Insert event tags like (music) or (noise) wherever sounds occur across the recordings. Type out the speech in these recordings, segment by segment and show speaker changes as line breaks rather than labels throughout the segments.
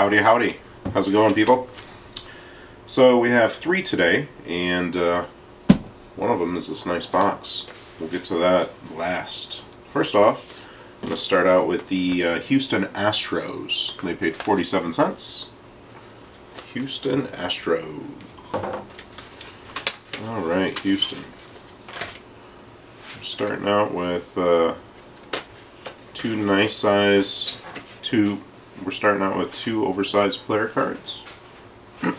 Howdy, howdy. How's it going, people? So we have three today, and uh, one of them is this nice box. We'll get to that last. First off, I'm going to start out with the uh, Houston Astros. They paid 47 cents. Houston Astros. Alright, Houston. Starting out with uh, two nice size, two, we're starting out with two oversized player cards. (clears throat) we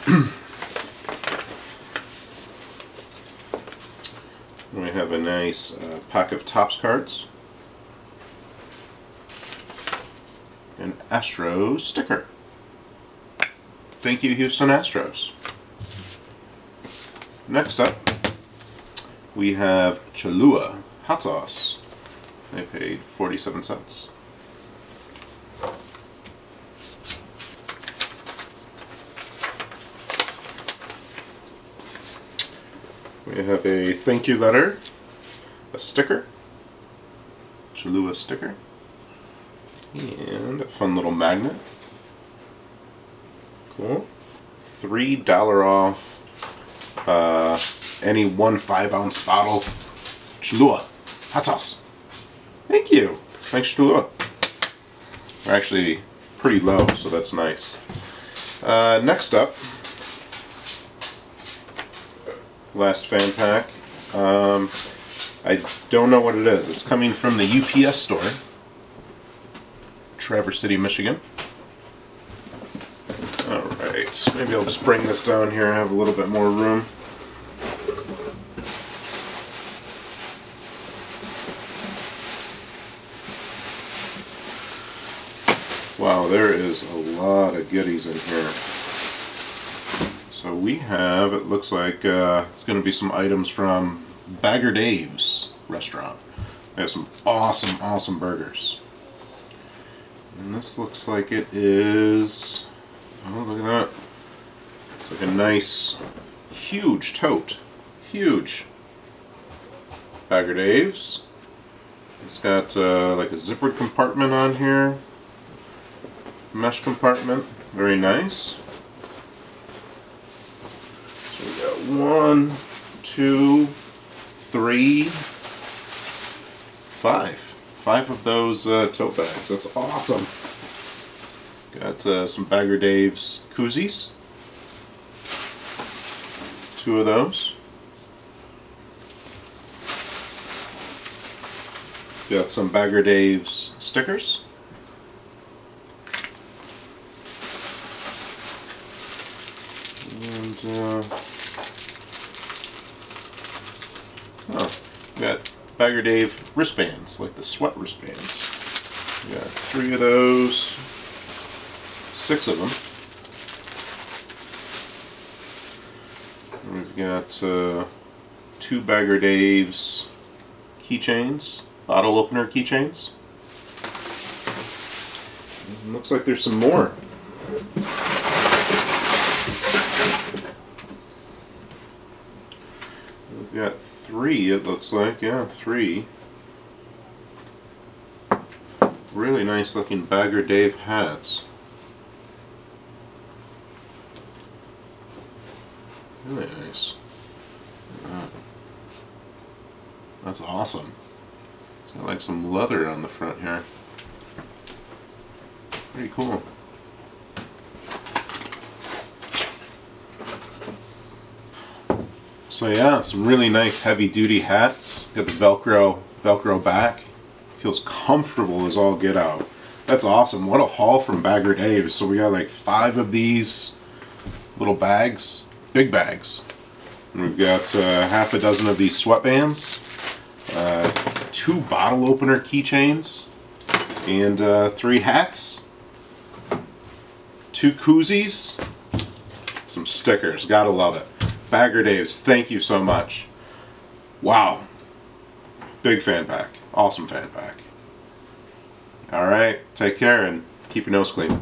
have a nice uh, pack of Topps cards. An Astro sticker. Thank you, Houston Astros. Next up, we have Cholula hot sauce. They paid 47 cents. We have a thank you letter, a sticker, Cholula sticker, and a fun little magnet. Cool. Three dollar off uh, any one five ounce bottle Cholula hot sauce. Thank you. Thanks, Cholula. They're actually pretty low, so that's nice. Uh, next up, last fan pack. Um, I don't know what it is. It's coming from the UPS store, Traverse City, Michigan. Alright, maybe I'll just bring this down here and have a little bit more room. Wow, there is a lot of goodies in here. We have, it looks like uh, it's going to be some items from Bagger Dave's restaurant. They have some awesome, awesome burgers. And this looks like it is, oh look at that. It's like a nice, huge tote. Huge. Bagger Dave's. It's got uh, like a zippered compartment on here mesh compartment. Very nice. We got one, two, three, five. Five of those uh, tote bags. That's awesome. Got uh, some Bagger Dave's koozies. Two of those. Got some Bagger Dave's stickers. And, uh, oh, got Bagger Dave wristbands, like the sweat wristbands. We got three of those, six of them. And we've got uh, two Bagger Dave's keychains, bottle opener keychains. Looks like there's some more. We've got three, it looks like. Yeah, three. Really nice looking Bagger Dave hats. Really nice. That's awesome. It's got like some leather on the front here. Pretty cool. So yeah, some really nice heavy duty hats. Got the Velcro Velcro back. Feels comfortable as all get out. That's awesome. What a haul from Bagger Dave's. So we got like five of these little bags, big bags. And we've got uh, half a dozen of these sweatbands, uh, two bottle opener keychains, and uh, three hats, two koozies, some stickers. Gotta love it. Bagger Daves, thank you so much. Wow. Big fan pack. Awesome fan pack. Alright, take care and keep your nose clean.